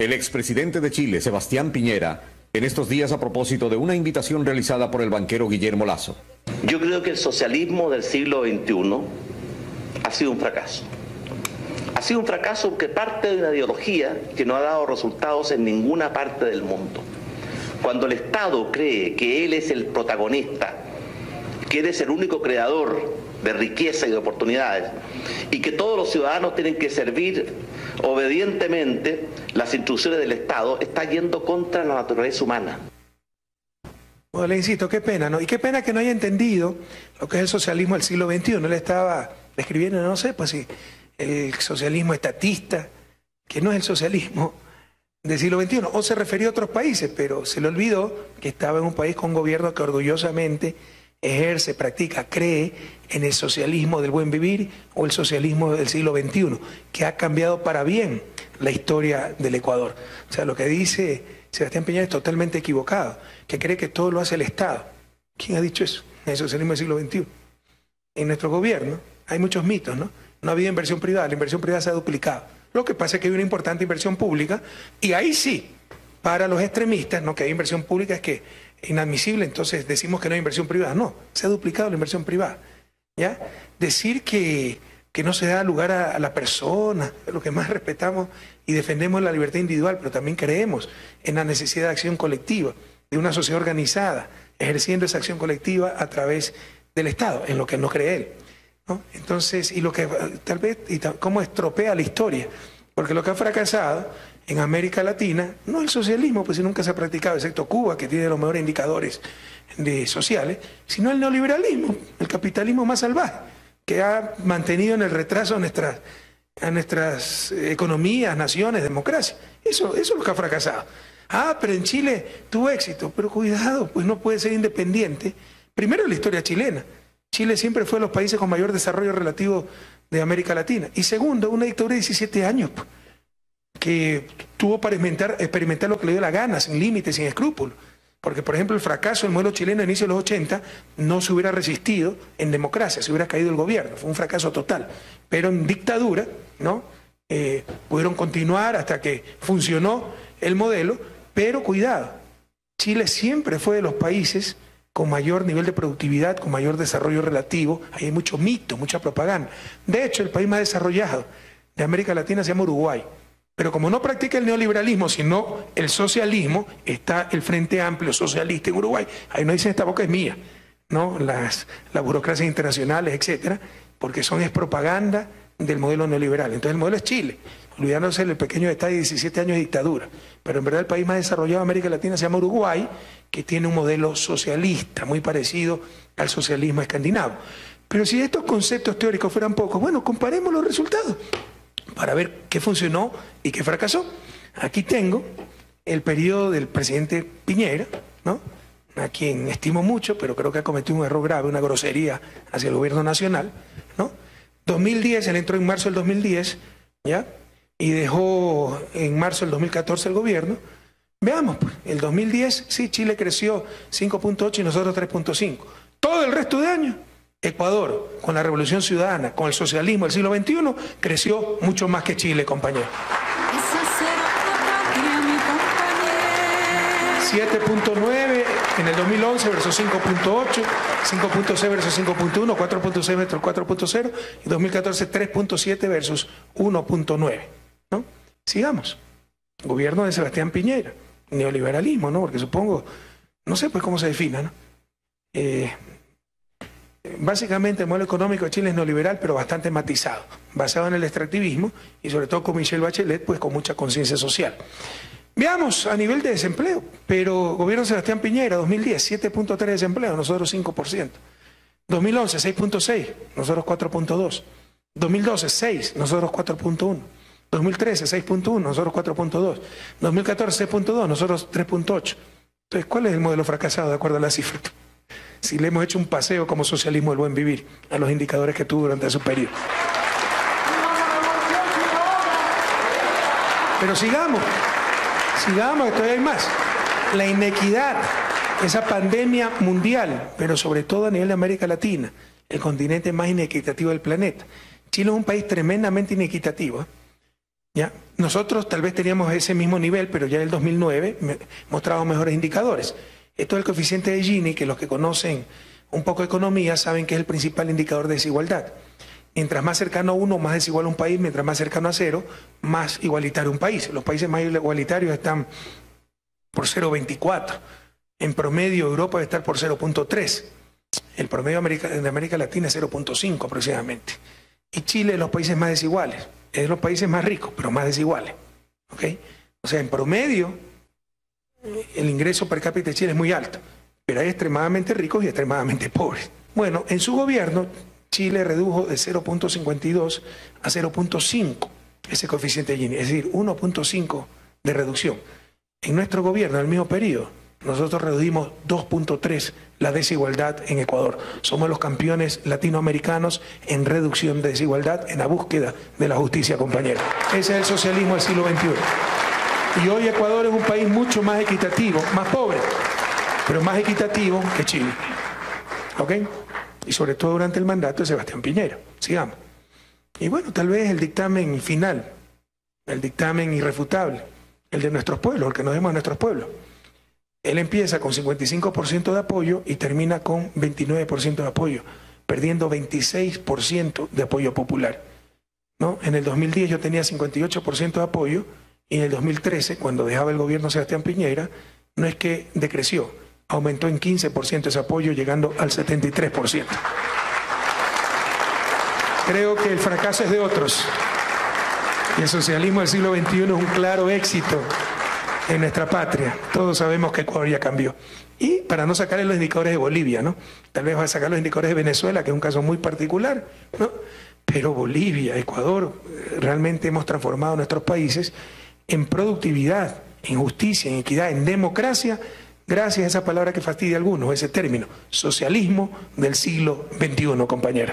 El expresidente de Chile, Sebastián Piñera, en estos días a propósito de una invitación realizada por el banquero Guillermo Lazo. Yo creo que el socialismo del siglo XXI ha sido un fracaso. Ha sido un fracaso porque parte de una ideología que no ha dado resultados en ninguna parte del mundo. Cuando el Estado cree que él es el protagonista, que él es el único creador de riqueza y de oportunidades, y que todos los ciudadanos tienen que servir obedientemente las instrucciones del Estado, está yendo contra la naturaleza humana. Bueno, le insisto, qué pena, ¿no? Y qué pena que no haya entendido lo que es el socialismo del siglo XXI. Le estaba describiendo, no sé, pues sí, el socialismo estatista, que no es el socialismo del siglo XXI. O se refería a otros países, pero se le olvidó que estaba en un país con gobierno que orgullosamente ejerce, practica, cree en el socialismo del buen vivir o el socialismo del siglo XXI, que ha cambiado para bien la historia del Ecuador. O sea, lo que dice Sebastián Peña es totalmente equivocado, que cree que todo lo hace el Estado. ¿Quién ha dicho eso? En el socialismo del siglo XXI. En nuestro gobierno hay muchos mitos, ¿no? No ha habido inversión privada, la inversión privada se ha duplicado. Lo que pasa es que hay una importante inversión pública y ahí sí, para los extremistas, ¿no? que hay inversión pública es que inadmisible, entonces decimos que no hay inversión privada. No, se ha duplicado la inversión privada. ¿ya? Decir que, que no se da lugar a, la persona, lo que más respetamos y defendemos la libertad individual, pero también creemos en la necesidad de acción colectiva, de una sociedad organizada, ejerciendo esa acción colectiva a través del Estado, en lo que no cree él. Entonces, y lo que tal vez, y cómo estropea la historia, porque lo que ha fracasado en América Latina, no el socialismo, pues nunca se ha practicado, excepto Cuba, que tiene los mejores indicadores de sociales, sino el neoliberalismo, el capitalismo más salvaje, que ha mantenido en el retraso a nuestras, a nuestras economías, naciones, democracia. Eso, eso es lo que ha fracasado. Ah, pero en Chile tuvo éxito, pero cuidado, pues no puede ser independiente. Primero la historia chilena. Chile siempre fue de los países con mayor desarrollo relativo de América Latina. Y segundo, una dictadura de 17 años. Pues que tuvo para experimentar, lo que le dio la gana, sin límites, sin escrúpulos. Porque, por ejemplo, el fracaso del modelo chileno a inicio de los 80 no se hubiera resistido en democracia, se hubiera caído el gobierno, fue un fracaso total. Pero en dictadura, ¿no? Eh, pudieron continuar hasta que funcionó el modelo, pero cuidado, Chile siempre fue de los países con mayor nivel de productividad, con mayor desarrollo relativo, hay mucho mito, mucha propaganda. De hecho, el país más desarrollado de América Latina se llama Uruguay. Pero como no practica el neoliberalismo, sino el socialismo, está el Frente Amplio Socialista en Uruguay. Ahí no dicen esta boca es mía, ¿no? Las, burocracias internacionales, etcétera, porque son es propaganda del modelo neoliberal. Entonces el modelo es Chile, olvidándose del pequeño detalle de 17 años de dictadura. Pero en verdad el país más desarrollado de América Latina se llama Uruguay, que tiene un modelo socialista muy parecido al socialismo escandinavo. Pero si estos conceptos teóricos fueran pocos, bueno, comparemos los resultados para ver qué funcionó y qué fracasó. Aquí tengo el periodo del presidente Piñera, ¿no? a quien estimo mucho, pero creo que ha cometido un error grave, una grosería hacia el gobierno nacional. ¿no? 2010, él entró en marzo del 2010, ¿ya? Y dejó en marzo del 2014 el gobierno. Veamos, pues, el 2010, sí, Chile creció 5.8 y nosotros 3.5. Todo el resto de años Ecuador, con la revolución ciudadana, con el socialismo del siglo XXI, creció mucho más que Chile, compañero. 7.9 en el 2011 versus 5.8, 5.6 versus 5.1, 4.6 versus 4.0 y 2014 3.7 versus 1.9. ¿no? Sigamos. Gobierno de Sebastián Piñera, neoliberalismo, ¿no? Porque supongo, no sé pues cómo se defina, ¿no? Eh, Básicamente el modelo económico de Chile es neoliberal, pero bastante matizado, basado en el extractivismo y sobre todo con Michelle Bachelet, pues con mucha conciencia social. Veamos a nivel de desempleo, pero gobierno Sebastián Piñera, 2010, 7.3 de desempleo, nosotros 5%. 2011, 6.6, nosotros 4.2. 2012, 6, nosotros 4.1. 2013, 6.1, nosotros 4.2. 2014, 6.2, nosotros 3.8. Entonces, ¿cuál es el modelo fracasado de acuerdo a la cifra? Si le hemos hecho un paseo como socialismo del buen vivir a los indicadores que tuvo durante su periodo. Pero sigamos, sigamos, que todavía hay más. La inequidad, esa pandemia mundial, pero sobre todo a nivel de América Latina, el continente más inequitativo del planeta. Chile es un país tremendamente inequitativo. ¿eh? ¿ya? Nosotros tal vez teníamos ese mismo nivel, pero ya en el 2009 mostrábamos mejores indicadores. Esto es el coeficiente de Gini, que los que conocen un poco de economía saben que es el principal indicador de desigualdad. Mientras más cercano a uno, más desigual un país, mientras más cercano a cero, más igualitario un país. Los países más igualitarios están por 0,24. En promedio, Europa debe estar por 0,3. El promedio de América Latina es 0,5 aproximadamente. Y Chile es los países más desiguales. Es de los países más ricos, pero más desiguales. O sea, en promedio, el ingreso per cápita de Chile es muy alto, pero hay extremadamente ricos y extremadamente pobres. Bueno, en su gobierno, Chile redujo de 0.52 a 0.5 ese coeficiente de Gini, es decir, 1.5 de reducción. En nuestro gobierno, en el mismo periodo, nosotros redujimos 2.3 la desigualdad en Ecuador. Somos los campeones latinoamericanos en reducción de desigualdad, en la búsqueda de la justicia, compañero. Ese es el socialismo del siglo XXI. Y hoy Ecuador es un país mucho más equitativo, más pobre, pero más equitativo que Chile. ¿Ok? Y sobre todo durante el mandato de Sebastián Piñera. Sigamos. Y bueno, tal vez el dictamen final, el dictamen irrefutable el de nuestros pueblos, el que nos demos a nuestros pueblos. Él empieza con 55% de apoyo y termina con 29% de apoyo, perdiendo 26% de apoyo popular. ¿no? En el 2010 yo tenía 58% de apoyo y en el 2013, cuando dejaba el gobierno Sebastián Piñera, no es que decreció, aumentó en 15% ese apoyo, llegando al 73%. Creo que el fracaso es de otros. Y el socialismo del siglo XXI es un claro éxito en nuestra patria. Todos sabemos que Ecuador ya cambió. Y para no sacarle los indicadores de Bolivia, ¿no? Tal vez va a sacar los indicadores de Venezuela, que es un caso muy particular, ¿no? Pero Bolivia, Ecuador, realmente hemos transformado nuestros países en productividad, en justicia, en equidad, en democracia, gracias a esa palabra que fastidia a algunos, ese término, socialismo del siglo XXI, compañera.